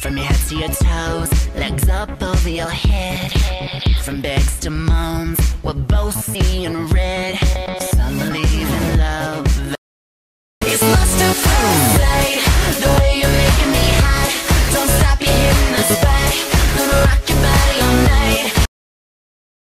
From your head to your toes, legs up over your head. From bags to moans, we're both seeing red.